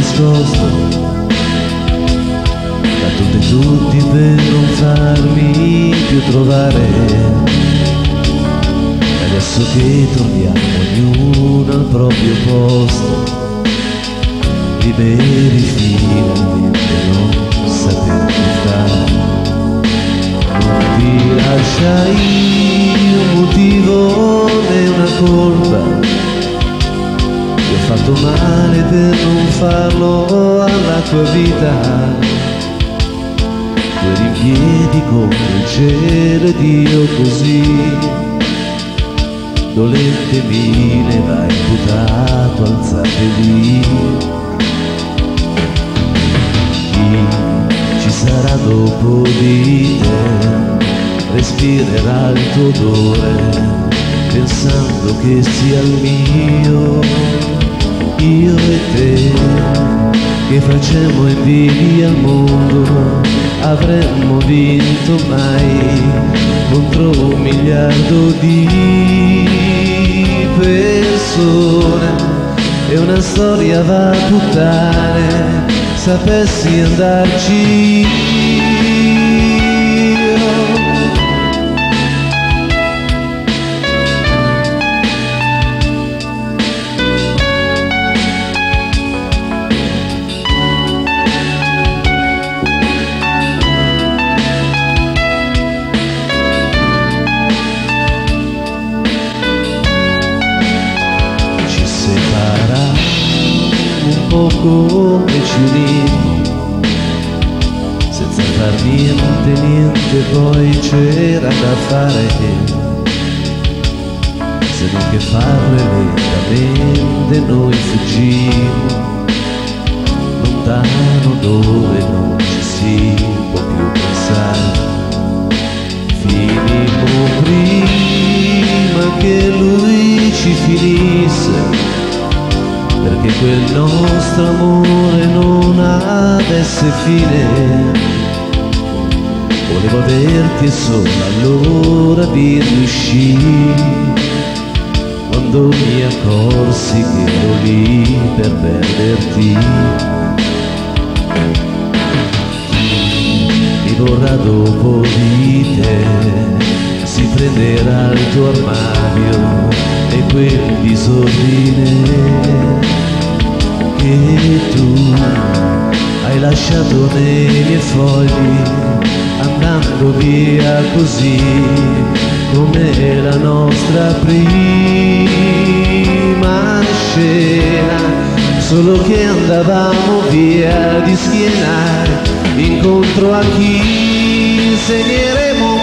nascosto da tutti e tutti per non farmi più trovare. E adesso che torniamo ognuno al proprio posto, liberi finalmente non saper più stare. Non ti lasciai un motivo né una colpa fatto male per non farlo alla tua vita. Tu eri in piedi contro il cielo ed io così. Dolente mi ne vai imputato lì. Chi ci sarà dopo di te? Respirerà il tuo odore pensando che sia il mio, io e te, che facemmo invidia al mondo, avremmo vinto mai contro un miliardo di persone. E una storia va a puttane, sapessi andarci un poco e ci unì senza far niente, niente poi c'era da fare se non che farle lentamente noi fuggimmo lontano dove quel nostro amore non avesse fine. Volevo averti e solo allora vi riuscì. Quando mi accorsi che ero lì per perderti. Mi vorrà dopo di te si prenderà il tuo armadio e quel disordine che tu hai lasciato nei miei fogli andando via così come la nostra prima scena. Solo che andavamo via di schiena incontro a chi insegneremo